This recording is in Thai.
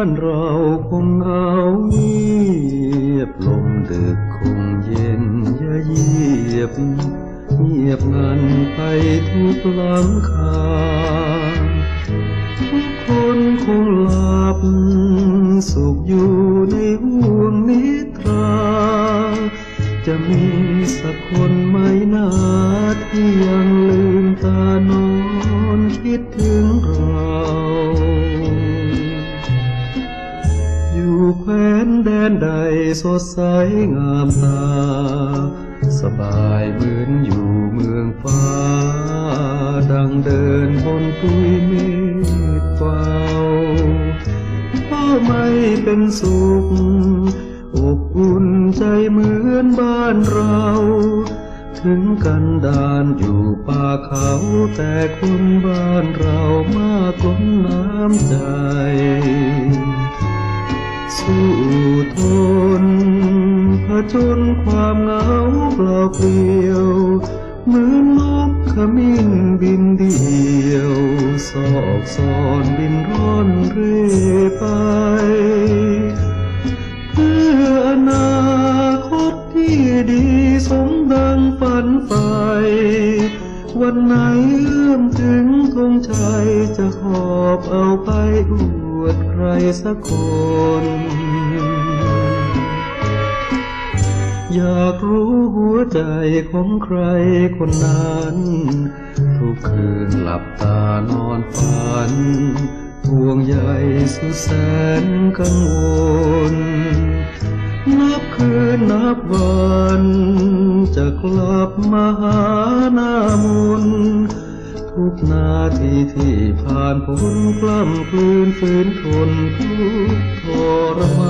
านเราคงเงาเงียบลมดึกคงเย็นยะเยียบ เงียบงันไปทุกหลังคาทุกคนคงหลับ สุขอยู่ในห่วงนิทราจะมีสักคนไหมนาที่ยังลืมตานอนคิดถึงเรา อยู่แคว้นแดนใดสดใสงามตา สบายเหมือนอยู่เมืองฟ้า ดังเดินบนปุยเมฆเฝ้าพ่อไม่เป็นสุข อบอุ่นใจเหมือนบ้านเรา ถึงกันดานอยู่ป่าเขาแต่คนบ้านเรามากล้นน้ำใจ สู้ทนผจญความเหงาเปล่าเปลี่ยวเหมือนนกขมิ้นบินเดียวซอกซอนบินร่อนเร่ไป เพื่ออนาคตที่ดีสมดังฝันใฝ่วันไหนเอื้อมถึงธงชัยจะหอบเอา สักคน อยากรู้หัวใจของใครคนนั้น ทุกคืนหลับตานอนฝันห่วงใยสุดแสนกังวล นับคืนนับวัน จะกลับมาหาหน้ามน ทุกนาทีที่ผ่านพ้นกล้ำกลืนฝืนทนทุกทรมาน